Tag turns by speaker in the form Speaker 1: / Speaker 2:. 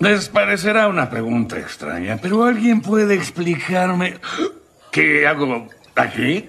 Speaker 1: Les parecerá una pregunta extraña, pero ¿alguien puede explicarme qué hago aquí?